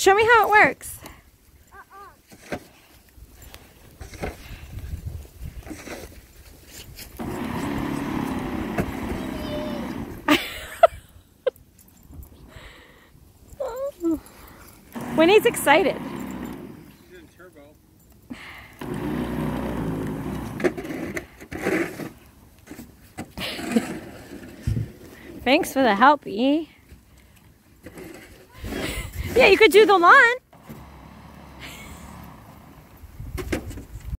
Show me how it works. Winnie's excited. Thanks for the help, E. Yeah, you could do the lawn.